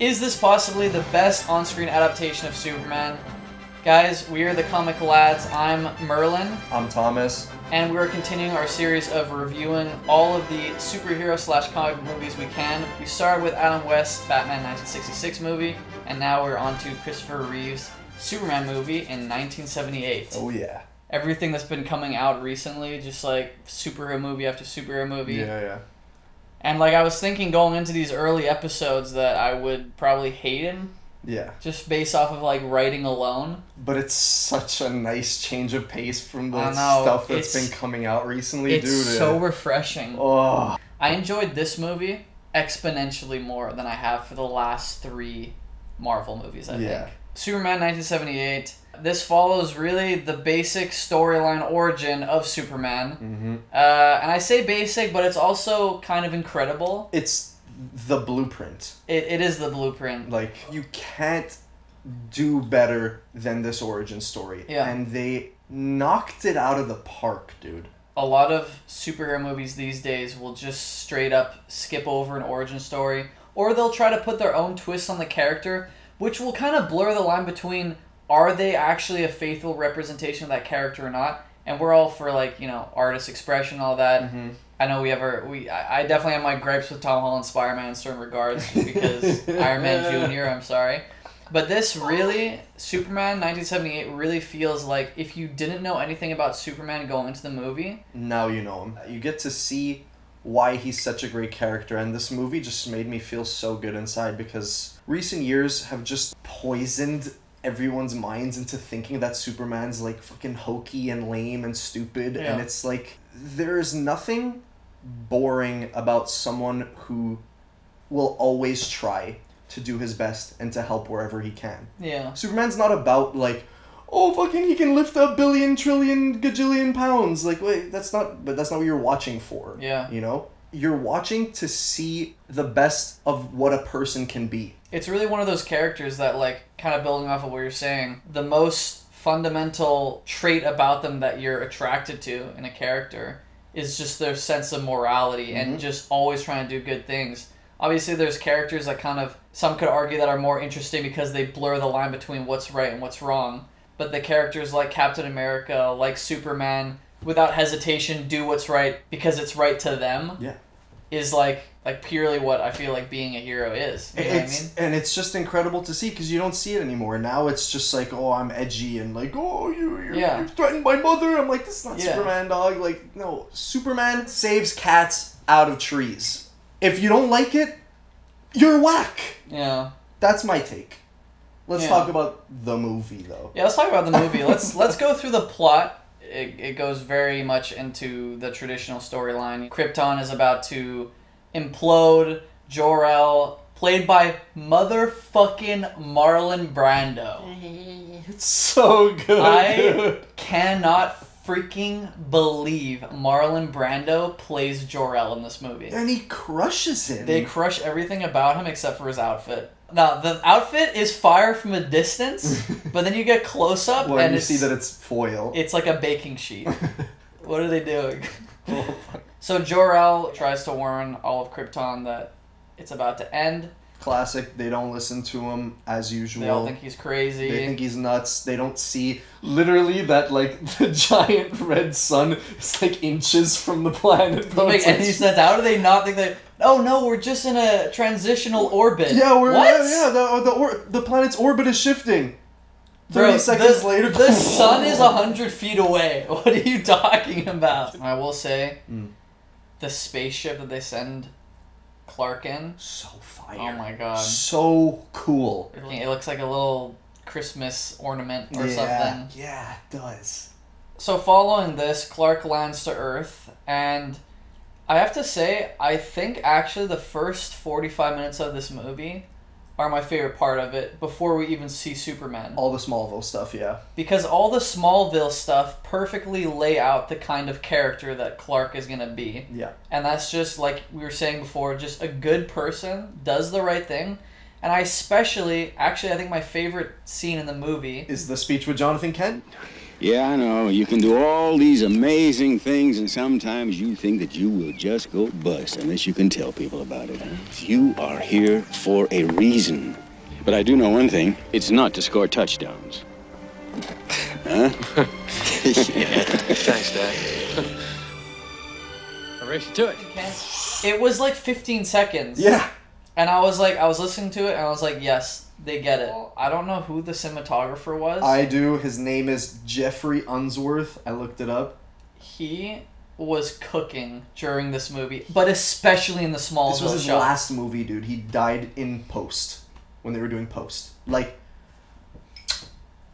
Is this possibly the best on screen adaptation of Superman? Guys, we are the Comic Lads. I'm Merlin, I'm Thomas. and we are continuing our series of reviewing all of the superhero slash comic movies we can. We started with Adam West's Batman 1966 movie, and now we're on to Christopher Reeve's Superman movie in 1978. Oh yeah. Everything that's been coming out recently, just like superhero movie after superhero movie. Yeah, yeah. And like I was thinking going into these early episodes that I would probably hate him Yeah. just based off of like writing alone. But it's such a nice change of pace from the stuff that's it's- been coming out recently, It's dude. so refreshing. oh, I enjoyed this movie exponentially more than I have for the last three Marvel movies, I Yeah. think. Superman 1978. This follows really the basic storyline origin of Superman. hmm Uh, and I say basic, but it's also kind of incredible. it's the blueprint. It, it is the blueprint. Like you can't do better than this origin story. Yeah. And they knocked it out of the park, dude. a lot of superhero movies these days will just straight up skip over an origin story or they'll try to put their own twist on the character which will kind of blur the line between are they actually a faithful representation of that character or not and we're all for like you know artist expression all that Mm-hmm. i know we ever we i, I definitely have my gripes with tom holland's spider-man in certain regards because iron man jr i'm sorry but this really, Superman 1978 really feels like if you didn't know anything about Superman going into the movie, Now you know him. You get to see why he's such a great character, and this movie just made me feel so good inside because recent years have just poisoned everyone's minds into thinking that Superman's like fucking hokey and lame and stupid, Yeah. and it's like there's nothing boring about someone who will always try to do his best and to help wherever he can. yeah. Superman's not about like, oh fucking he can lift a billion trillion gajillion pounds. Like wait, that's not but that's not what you're watching for. Yeah. You know? You're watching to see the best of what a person can be. It's really one of those characters that, like, kind of building off of what you're saying, the most fundamental trait about them that you're attracted to in a character is just their sense of morality and Mhm. just always trying to do good things. Obviously, there's characters that kind of, some could argue that are more interesting because they blur the line between what's right and what's wrong. But the characters like Captain America, like Superman, without hesitation do what's right because it's right to them. Yeah. Is like like purely what I feel like being a hero is. You know what I it's mean? and it's just incredible to see because you don't see it anymore. Now it's just like, oh, I'm edgy and like, oh, you you're, Yeah. you threatened my mother. I'm like, this is not Yeah. Superman, dog. Like, no, Superman saves cats out of trees. If you don't like it, you're whack. Yeah. That's my take. Let's Yeah. talk about the movie though. Yeah, let's talk about the movie. let's let's go through the plot. It, it goes very much into the traditional storyline. Krypton is about to implode. Jor-El, played by motherfucking Marlon Brando. It's so good. I dude. cannot freaking believe Marlon Brando plays Jor-El in this movie. and he crushes him. They crush everything about him except for his outfit. Now the outfit is fire from a distance, but then you get close up Well, and you see that it's foil. it's like a baking sheet. what are they doing? Oh, So Jor-El tries to warn all of Krypton that it's about to end. Classic. They don't listen to him as usual. They all think he's crazy. They think he's nuts. They don't see literally that like the giant red sun is like inches from the planet. Doesn't make any sense. How do they not think that? Oh no, we're just in a transitional orbit. Yeah, we're what? yeah, yeah the the, or, the planet's orbit is shifting. Thirty Bro, seconds the, later, the sun is a hundred feet away. What are you talking about? I will say, Mm. the spaceship that they send Clark in. so fire. Oh my god! So cool. It looks like a little Christmas ornament or yeah, something. yeah, it does. So following this, Clark lands to Earth, and I have to say, I think actually the first forty-five minutes of this movie are my favorite part of it before we even see Superman. All the Smallville stuff, yeah. Because all the Smallville stuff perfectly lay out the kind of character that Clark is gonna be. Yeah. And that's just like we were saying before, just a good person, does the right thing. And I especially, actually, I think my favorite scene in the movie Is the speech with Jonathan Kent? Yeah, I know. You can do all these amazing things, and sometimes you think that you will just go bust unless you can tell people about it. Huh? You are here for a reason. But I do know one thing it's not to score touchdowns. Huh? yeah. Thanks, Dad. I race you to it. It was like 15 seconds. Yeah. And I was like, I was listening to it, and I was like, yes, they get it. I don't know who the cinematographer was. I do. His name is Geoffrey Unsworth. I looked it up. he was cooking during this movie, but especially in the small This was his shots. last movie, dude. He died in post when they were doing post. Like,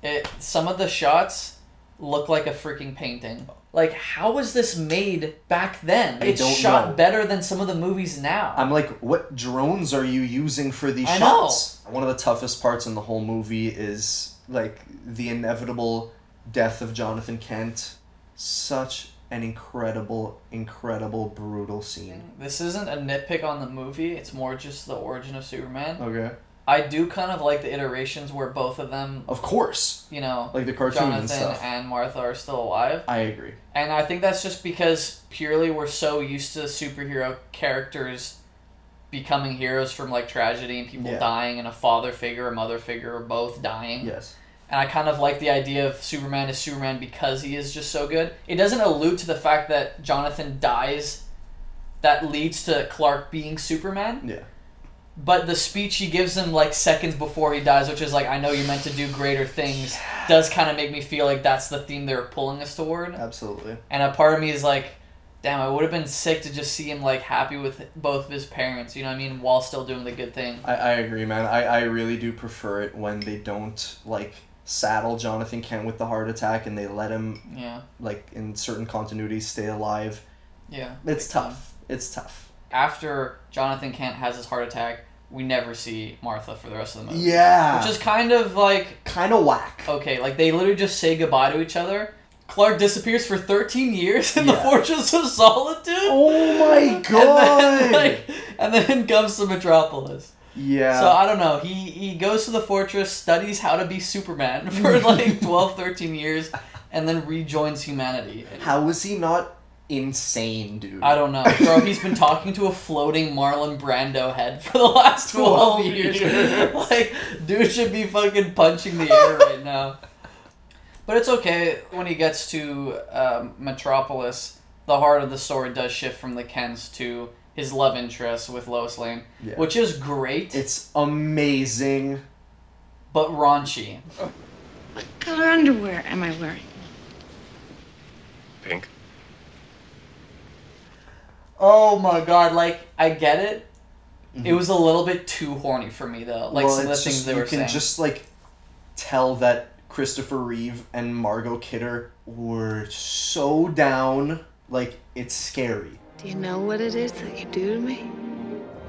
It, some of the shots look like a freaking painting. Like, how was this made back then? I it's shot know. better than some of the movies now. I'm like, what drones are you using for these I know. shots? One of the toughest parts in the whole movie is like the inevitable death of Jonathan Kent. Such an incredible, incredible, brutal scene. this isn't a nitpick on the movie. It's more just the origin of Superman. Okay. I do kind of like the iterations where both of them, Of course. you know, Like the cartoon Jonathan and stuff. and Martha are still alive. I agree. And I think that's just because purely we're so used to superhero characters becoming heroes from like tragedy and people Yeah. dying and a father figure or mother figure or both dying. Yes. And I kind of like the idea of Superman is Superman because he is just so good. It doesn't allude to the fact that Jonathan dies that leads to Clark being Superman. Yeah. But the speech he gives him like seconds before he dies, which is like, I know you're meant to do greater things, does kind of make me feel like that's the theme they're pulling us toward. Absolutely. And a part of me is like, damn, I would have been sick to just see him like happy with both of his parents, you know what I mean, while still doing the good thing. I, I agree, man. I, I really do prefer it when they don't like saddle Jonathan Kent with the heart attack and they let him Yeah. like in certain continuities stay alive. Yeah. It's tough. It's tough. After Jonathan Kent has his heart attack, we never see Martha for the rest of the movie. Yeah. Which is kind of like kind of whack. okay, like they literally just say goodbye to each other. Clark disappears for 13 years in the Fortress of Solitude. Oh my And god. then, like, and then comes to Metropolis. yeah. So I don't know. He he goes to the fortress, studies how to be Superman for like 12, 13 years, and then rejoins humanity. How was he not insane, dude? I don't know, bro. He's been talking to a floating Marlon Brando head for the last 12 years. like, dude should be fucking punching the air right now. But it's okay when he gets to um, Metropolis. The heart of the story does shift from the Kents to his love interest with Lois Lane, Yeah. which is great, It's amazing. but raunchy. What color underwear am I wearing? Pink. Oh my god, like I get it. It was a little bit too horny for me though. Like Mm-hmm. well, some of the it's things just, they you can just like tell that Christopher Reeve and Margot Kidder were so down. Like it's scary. Do you know what it is that you do to me?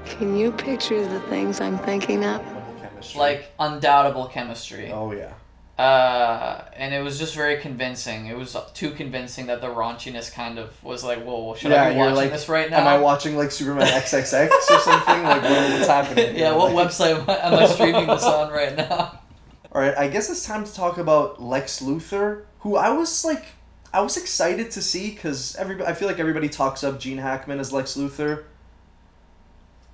Can you picture the things I'm thinking of? Chemistry. like undoubtable chemistry. Oh yeah. Uh, and it was just very convincing. It was too convincing that the raunchiness kind of was like, whoa, should I be watching like, this right now? Am I watching like Superman XXX or something? Like what, what's happening? yeah, what Like- website am I, am I streaming this on right now? All right, I guess it's time to talk about Lex Luthor, who I was like, I was excited to see because everybody, I feel like everybody talks up Gene Hackman as Lex Luthor.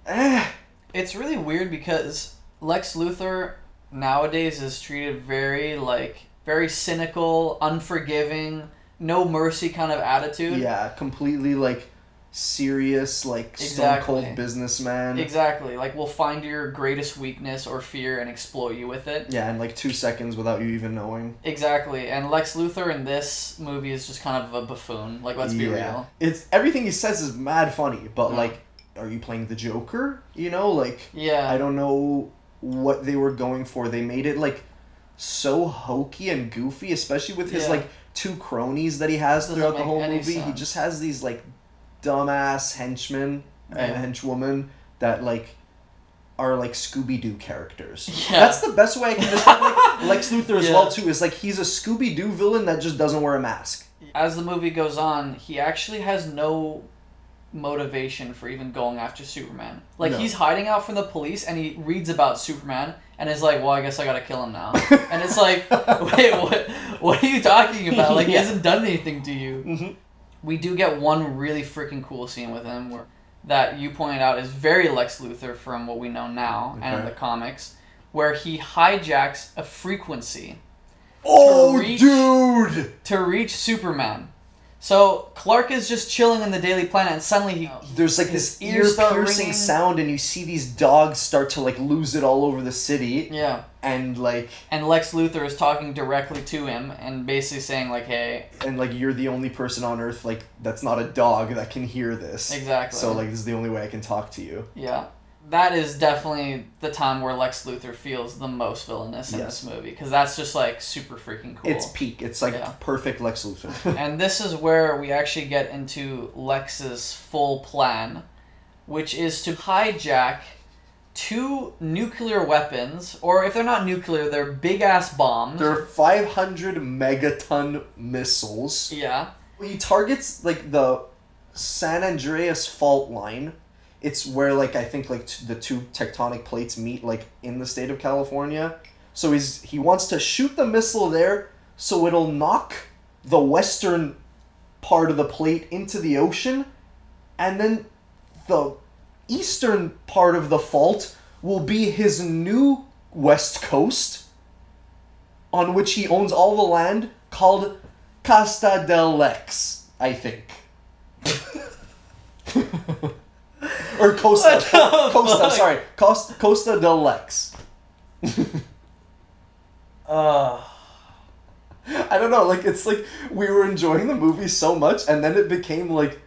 Eh, It's really weird because Lex Luthor nowadays is treated very like very cynical, unforgiving, no mercy kind of attitude. yeah, completely like serious, like stone Exactly. cold businessman. Exactly. Like we'll find your greatest weakness or fear and exploit you with it. Yeah, in like two seconds without you even knowing. Exactly. And Lex Luthor in this movie is just kind of a buffoon. Like let's be real. It's everything he says is mad funny, but Yeah. like, are you playing the Joker? You know, like Yeah. I don't know what they were going for. They made it like so hokey and goofy, especially with his Yeah. like two cronies that he has Doesn't throughout the whole movie. He just has these like dumbass henchmen and Yeah. henchwomen that like are like Scooby Doo characters. Yeah. That's the best way I can describe like Lex Luthor as Yeah. well too. Is like he's a Scooby Doo villain that just doesn't wear a mask. As the movie goes on, he actually has no motivation for even going after Superman. Like No. he's hiding out from the police and he reads about Superman and is like, "Well, I guess I got to kill him now." and it's like, "Wait, what what are you talking about? Like he hasn't done anything to you. Mhm. We do get one really freaking cool scene with him where that you pointed out is very Lex Luthor from what we know now and in the comics, where he hijacks a frequency Oh, reach- dude! to reach Superman. So Clark is just chilling in the Daily Planet, and suddenly he oh. There's like this ear-piercing sound, and you see these dogs start to like lose it all over the city, yeah, and like, and Lex Luthor is talking directly to him and basically saying like, "Hey, and like you're the only person on Earth like that's not a dog that can hear this. Exactly. So like this is the only way I can talk to you. Yeah. That is definitely the time where Lex Luthor feels the most villainous in Yes. this movie because that's just like super freaking cool. It's peak. It's like Yeah. perfect Lex Luthor. and this is where we actually get into Lex's full plan, which is to hijack two nuclear weapons, or if they're not nuclear, they're big ass bombs. They're 500 megaton missiles. yeah. He targets like the San Andreas fault line. It's where like I think like t- the two tectonic plates meet like in the state of California. So he's he wants to shoot the missile there so it'll knock the western part of the plate into the ocean and then the eastern part of the fault will be his new west coast on which he owns all the land called Costa del Lex, I think. or Costa. Costa, sorry. Costa, Costa del Lex. Uh, I don't know, like, it's like we were enjoying the movie so much, and then it became like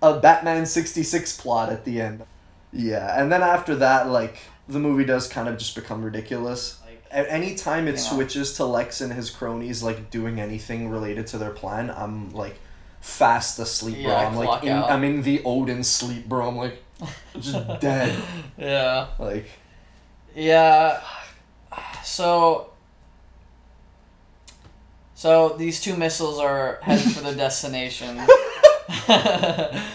a Batman 66 plot at the end. Yeah, and then after that, like, the movie does kind of just become ridiculous. Like, At any time it know. switches to Lex and his cronies like doing anything related to their plan, I'm like fast asleep, bro. Yeah, I'm like in. I'm in the Odin sleep, bro. I'm like just dead. yeah. Like Yeah. So. So these two missiles are headed for their destination.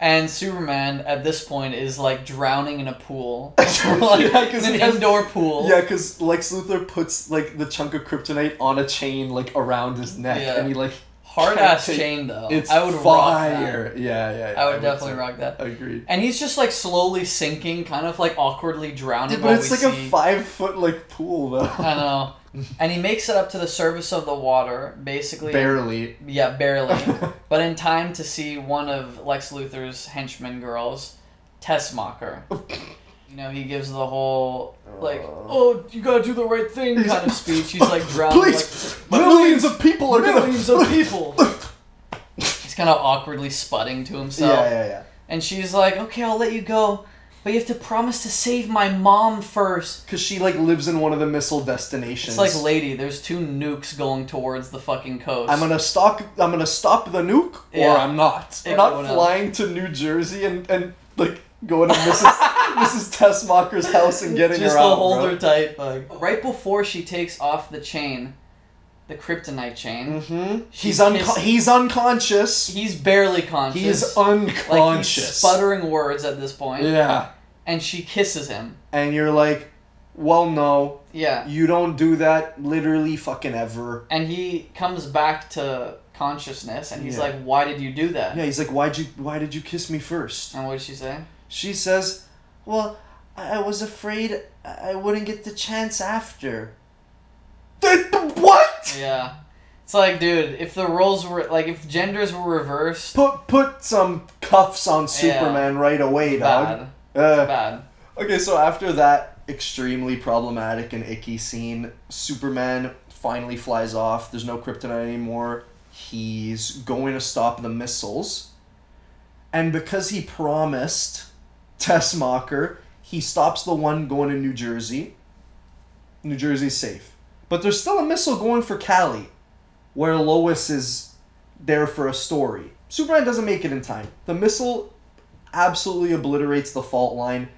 and Superman at this point is like drowning in a pool. like, Yeah, 'cause in an has- indoor pool. yeah, because Lex Luthor puts like the chunk of kryptonite on a chain like around his neck, Yeah. and he like Hard ass chain though. It's I would rock fire. that. Yeah, yeah, yeah. I would definitely say. rock that. Agreed. And he's just like slowly sinking, kind of like awkwardly drowning. Dude, but it's like see... a five foot like pool though. I know. And he makes it up to the surface of the water, basically. Barely. Yeah, barely. but in time to see one of Lex Luthor's henchmen girls, Teschmacher. You know, he gives the whole, like, oh, you gotta do the right thing kind of speech. He's like drowning. Please, like, millions of people are millions gonna. of people. He's kind of awkwardly sputting to himself. Yeah, yeah, yeah. And she's like, okay, I'll let you go. But you have to promise to save my mom first. Because she like lives in one of the missile destinations. It's like, lady, there's two nukes going towards the fucking coast. I'm gonna stop. I'm gonna stop the nuke, Yeah. or I'm not. I'm not else. flying to New Jersey and and like going to Mrs. Mrs. Teschmacher's house and getting Just her out. hold bro. her tight, like right before she takes off the chain, the kryptonite chain. Mhm. He's kissed- He's unconscious. He's barely conscious. He is like he's unconscious. sputtering words at this point, Yeah. and she kisses him. And you're like, well, no, Yeah, you don't do that. Literally, fucking ever. and he comes back to consciousness, and he's Yeah. like, "Why did you do that?" Yeah. He's like, why'd you? Why did you kiss me first? And what did she say? She says, well, I was afraid I wouldn't get the chance after. What? Yeah, it's like, dude, if the roles were like, if genders were reversed, Put put some cuffs on Superman right away, dog. bad, Uh, bad. okay, so after that extremely problematic and icky scene, Superman finally flies off. There's no kryptonite anymore. He's going to stop the missiles. And because he promised Teschmacher, he stops the one going to New Jersey. New Jersey's safe. But there's still a missile going for Cali, where Lois is there for a story. Superman doesn't make it in time. The missile absolutely obliterates the fault line.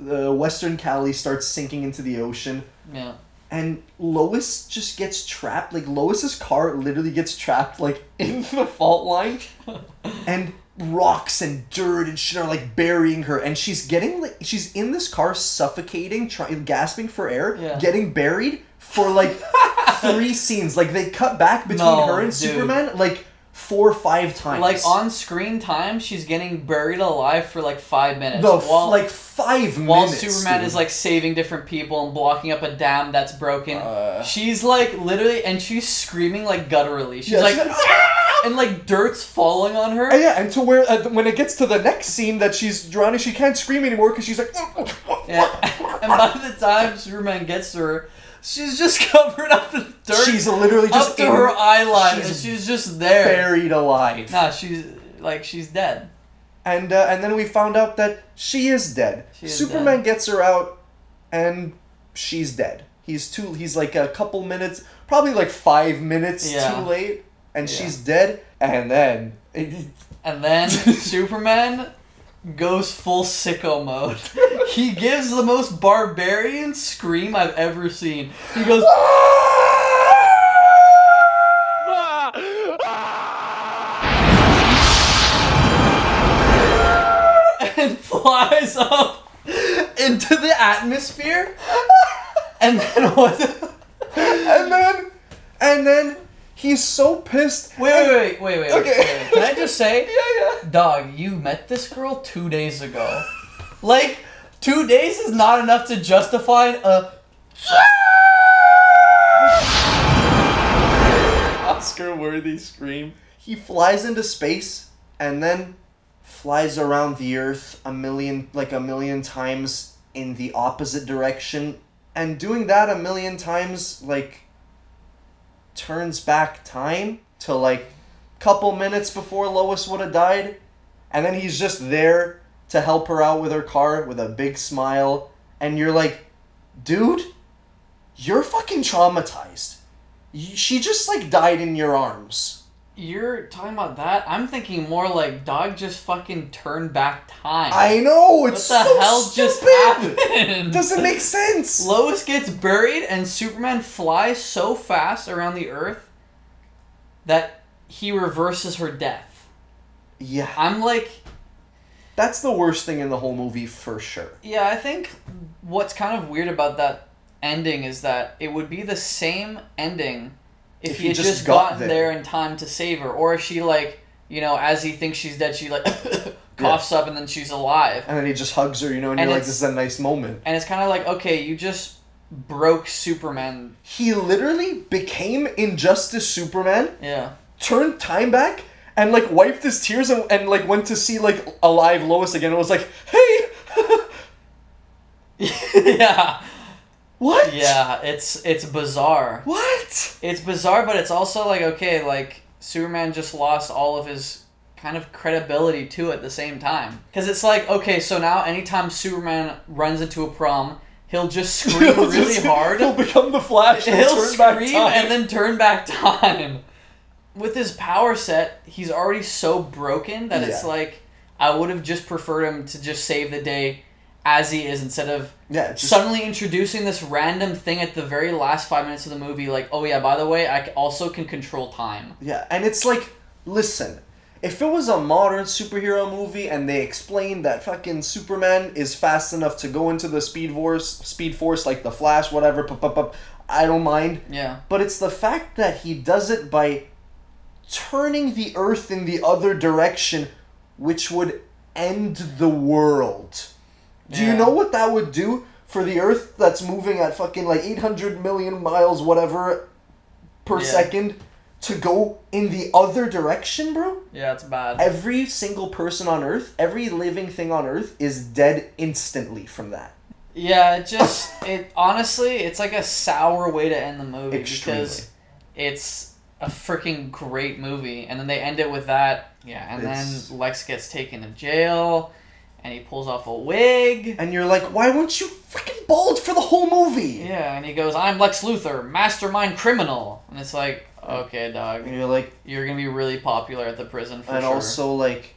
The Western Cali starts sinking into the ocean, Yeah. and Lois just gets trapped. Like Lois's car literally gets trapped like in the fault line, and rocks and dirt and shit are like burying her, and she's getting like she's in this car suffocating, trying gasping for air, Yeah. getting buried for like three scenes. Like they cut back between No, her and dude. Superman like four or five times. Like on screen time, she's getting buried alive for like five minutes. the while, like five while minutes. Superman dude. is like saving different people and blocking up a dam that's broken. Uh. she's like literally, and she's screaming like gutturally. She's Yeah, like, she's like, "Ah!" and like dirt's falling on her. And yeah, and to where uh, when it gets to the next scene that she's drowning, she can't scream anymore because she's like. Yeah. and by the time Superman gets to her, she's just covered up in dirt. She's literally just up to in- her eye line, she's and she's just there. buried alive. Nah, she's like she's dead. And uh, and then we found out that she is dead. She is Superman dead. gets her out, and she's dead. He's too. He's like a couple minutes, probably like five minutes Yeah. too late, and Yeah. she's dead. And then And then Superman goes full sicko mode. he gives the most barbarian scream I've ever seen. He goes and flies up into the atmosphere. And then what? and then and then he's so pissed. Wait, wait, wait, wait, wait. Okay. wait, wait. Can I just say, Yeah, yeah. dog, you met this girl two days ago. Like, two days is not enough to justify a. Oscar-worthy scream. He flies into space and then flies around the Earth a million, like a million times in the opposite direction, and doing that a million times, like, turns back time to like couple minutes before Lois would have died, and then he's just there to help her out with her car with a big smile, and you're like, dude, you're fucking traumatized. She just like died in your arms. You're talking about that? I'm thinking more like dog just fucking turned back time. I know what it's the so hell stupid. just happened? Doesn't make sense. Lois gets buried and Superman flies so fast around the Earth that he reverses her death. Yeah, I'm like, that's the worst thing in the whole movie for sure. Yeah, I think what's kind of weird about that ending is that it would be the same ending if, If he he had just just, got gotten there. there. in time to save her, or if she like, you know, as he thinks she's dead, she like coughs up and then she's alive. And then he just hugs her, you know, and, And you're like, this is a nice moment. And it's kind of like, okay, you just broke Superman. He literally became Injustice Superman, Yeah. turned time back, and like wiped his tears and, and like went to see like alive Lois again and was like, hey, yeah. what? Yeah, it's it's bizarre. What? It's bizarre, but it's also like okay, like Superman just lost all of his kind of credibility too at the same time. Because it's like okay, so now anytime Superman runs into a problem, he'll just scream He'll really just- hard. He'll become the Flash. and He'll back scream and then turn back time. With his power set, he's already so broken that it's like I would have just preferred him to just save the day as he is instead of yeah, just, suddenly introducing this random thing at the very last five minutes of the movie like oh yeah by the way i also can control time. Yeah, and it's like, listen, if it was a modern superhero movie and they explained that fucking Superman is fast enough to go into the Speed Force, Speed Force like the Flash, whatever, pup, pup, pup, I don't mind. yeah. But it's the fact that he does it by turning the Earth in the other direction, which would end the world. Do you know what that would do for the Earth that's moving at fucking like 800 million miles, whatever, per Yeah. second, to go in the other direction, bro? yeah it's bad Every single person on Earth, every living thing on Earth is dead instantly from that. yeah it just it honestly it's like a sour way to end the movie Extremely. because it's a freaking great movie and then they end it with that yeah and It's- then lex gets taken to jail and he pulls off a wig And you're like, why weren't you freaking bald for the whole movie? yeah and he goes i'm lex luthor mastermind criminal and it's like okay dog And you're like, you're gonna be really popular at the prison for and sure also like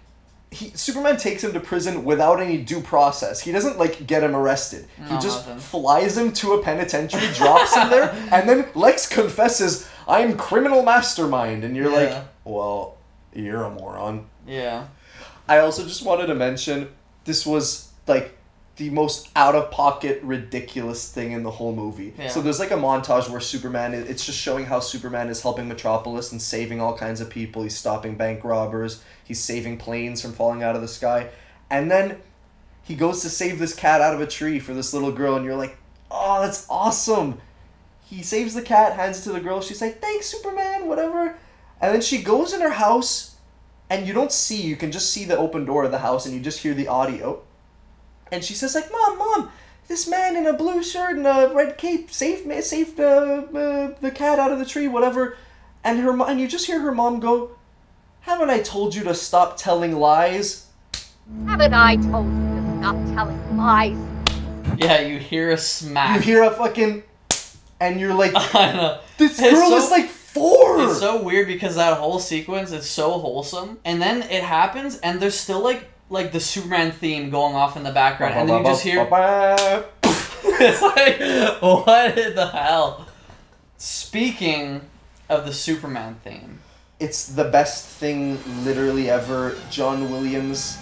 he Superman takes him to prison without any due process. He doesn't like get him arrested. he No, just nothing. flies him to a penitentiary, drops him there, and then Lex confesses, "I'm criminal mastermind." And you're like, "Well, you're a moron." yeah I also just wanted to mention this was like the most out of pocket ridiculous thing in the whole movie. Yeah. So there's like a montage where Superman it- it's just showing how Superman is helping Metropolis and saving all kinds of people. He's stopping bank robbers, he's saving planes from falling out of the sky. And then he goes to save this cat out of a tree for this little girl and you're like, "Oh, that's awesome." He saves the cat, hands it to the girl. She's like, "Thanks, Superman, whatever." And then she goes in her house and you don't see, you can just see the open door of the house and you just hear the audio. And she says like, "Mom, mom, this man in a blue shirt and a red cape saved me, saved uh, uh, the cat out of the tree, whatever." And her mo- and you just hear her mom go, "Haven't I told you to stop telling lies?" Haven't I told you to stop telling lies? Yeah, you hear a smack. You hear a fucking, and you're like. "This It's girl so- is like four. It's so weird because that whole sequence is so wholesome, and then it happens, and there's still like like the Superman theme going off in the background, and then you just hear it's like what the hell. Speaking of the Superman theme, It's the best thing literally ever. John Williams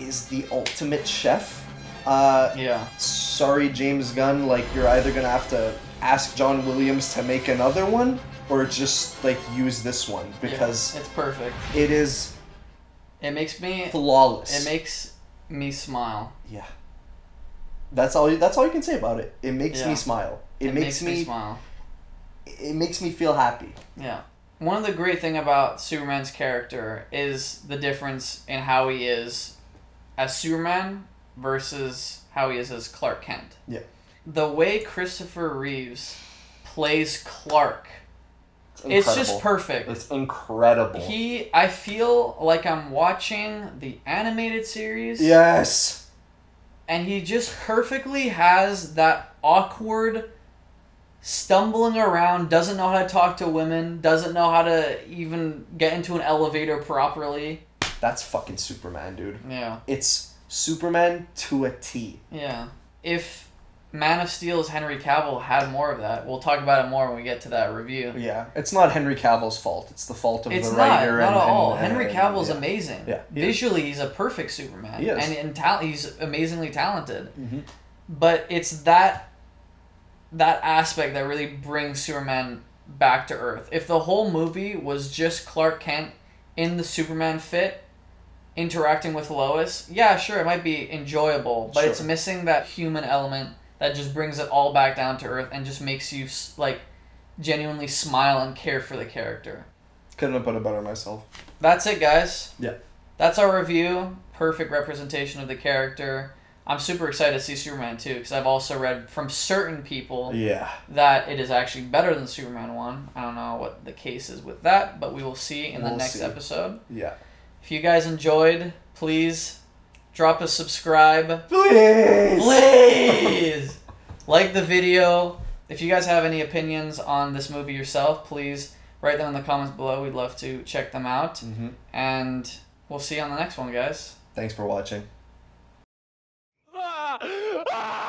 is the ultimate chef. Uh, yeah, sorry, James Gunn. Like you're either gonna have to ask John Williams to make another one, or just like use this one yeah, because it's perfect. it is It makes me flawless. it makes me smile. yeah. That's all. That's all you can say about it. It makes Yeah. me smile. It, makes, me. smile. It makes me feel happy. Yeah. One of the great thing about Superman's character is the difference in how he is as Superman versus how he is as Clark Kent. Yeah. The way Christopher Reeves plays Clark, It's, it's just perfect. It's incredible. He I feel like I'm watching the animated series yes. and he just perfectly has that awkward stumbling around doesn't know how to talk to women doesn't know how to even get into an elevator properly That's fucking Superman, dude. yeah It's Superman to a T. yeah if man of steel's henry cavill had more of that we'll talk about it more when we get to that review Yeah, it's not Henry Cavill's fault. It's the fault of it's the not writer. not and, at all and- henry cavill's yeah. amazing Yeah, he is. visually he's a perfect superman He is. and in talent he's amazingly talented Mhm. but it's that that aspect that really brings Superman back to Earth. If the whole movie was just Clark Kent in the Superman fit, interacting with Lois, yeah, sure, it might be enjoyable, but it's missing that human element that just brings it all back down to Earth and just makes you like genuinely smile and care for the character. Couldn't have put it better myself. That's it, guys. Yeah. That's our review. Perfect representation of the character. I'm super excited to see Superman 2 because I've also read from certain people Yeah. that it is actually better than Superman 1. I don't know what the case is with that, but we will see in the We'll next see. episode. Yeah. If you guys enjoyed, please drop a subscribe. Please! Please! like the video. If you guys have any opinions on this movie yourself, please write them in the comments below. We'd love to check them out. Mm-hmm. And we'll see you on the next one, guys. Thanks for watching.